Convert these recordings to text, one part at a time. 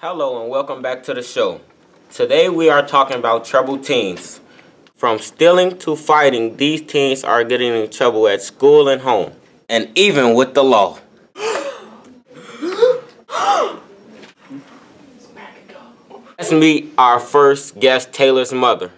Hello and welcome back to the show. Today we are talking about troubled teens. From stealing to fighting, these teens are getting in trouble at school and home, and even with the law. Let's meet our first guest, Taylor's mother.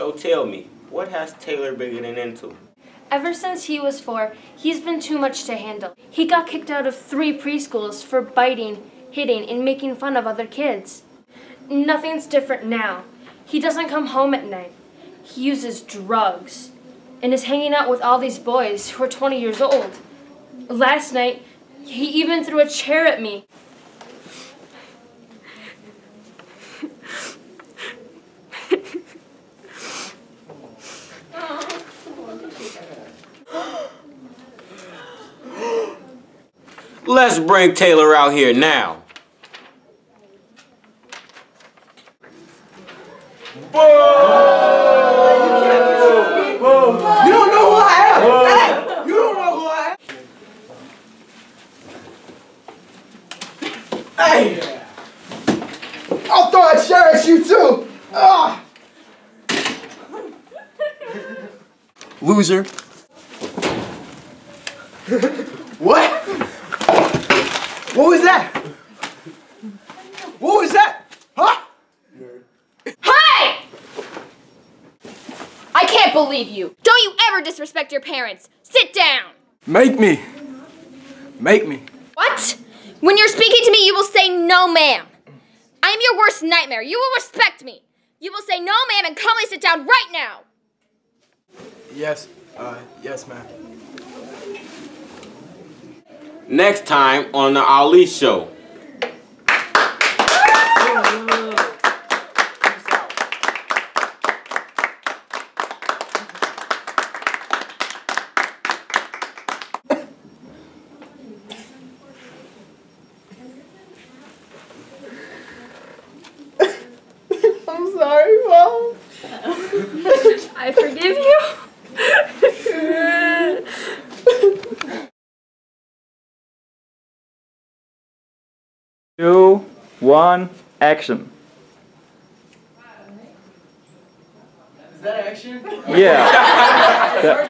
So tell me, what has Taylor been getting into? Ever since he was four, he's been too much to handle. He got kicked out of three preschools for biting, hitting, and making fun of other kids. Nothing's different now. He doesn't come home at night. He uses drugs and is hanging out with all these boys who are 20 years old. Last night, he even threw a chair at me. Let's bring Taylor out here now. You don't know who I am! Hey! You don't know who I am! Hey! I'll throw a chair at you too! Ah! Loser. what? What was that? What was that? Huh? Hi! I can't believe you. Don't you ever disrespect your parents. Sit down. Make me. Make me. What? When you're speaking to me, you will say no, ma'am. I am your worst nightmare. You will respect me. You will say no, ma'am, and calmly sit down right now. Yes. Uh, yes, ma'am. Next time on the Ali Show. I'm sorry, Mom. I forgive you. Two, one, action. Is that action? Yeah.